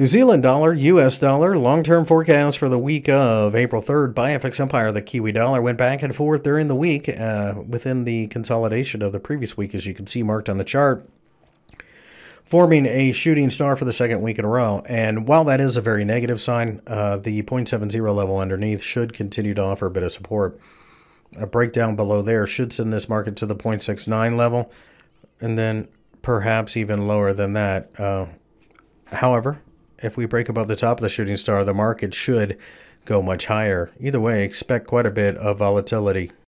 New Zealand dollar, US dollar, long term forecast for the week of April 3rd by FX Empire. The Kiwi dollar went back and forth during the week uh, within the consolidation of the previous week, as you can see marked on the chart, forming a shooting star for the second week in a row. And while that is a very negative sign, uh, the 0.70 level underneath should continue to offer a bit of support. A breakdown below there should send this market to the 0.69 level, and then perhaps even lower than that. Uh, however, if we break above the top of the shooting star, the market should go much higher. Either way, expect quite a bit of volatility